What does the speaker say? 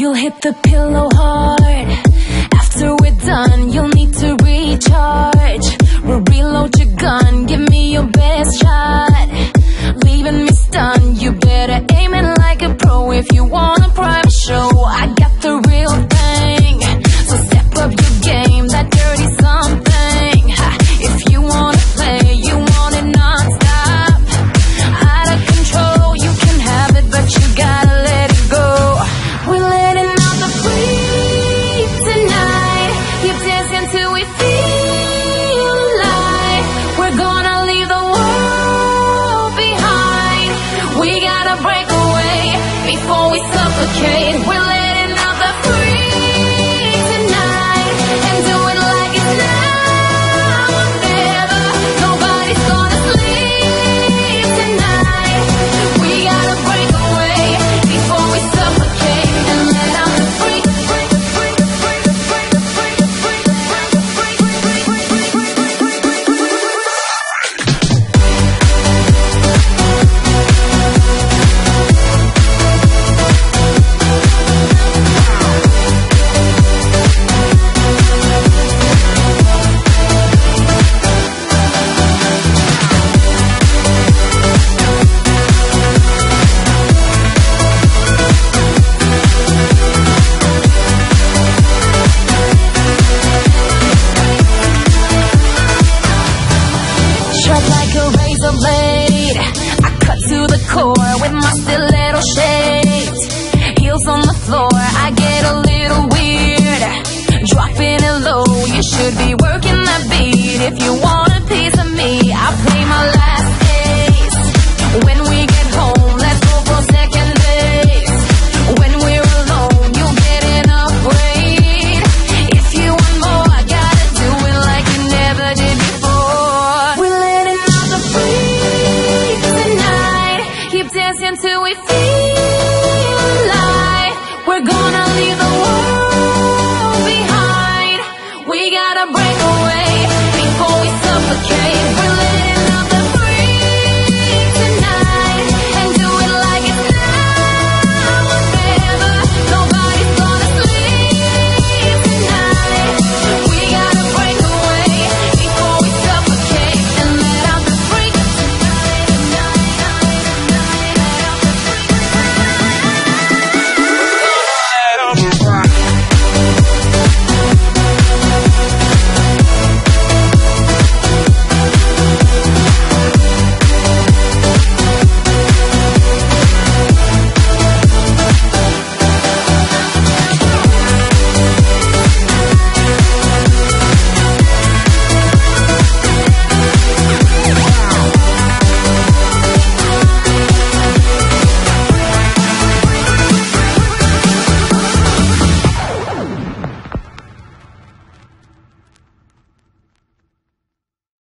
You'll hit the pillow hard. After we're done, you'll need to recharge. suffocate. Will the core with my stiletto shades. Heels on the floor, I get a little weak. wanna break.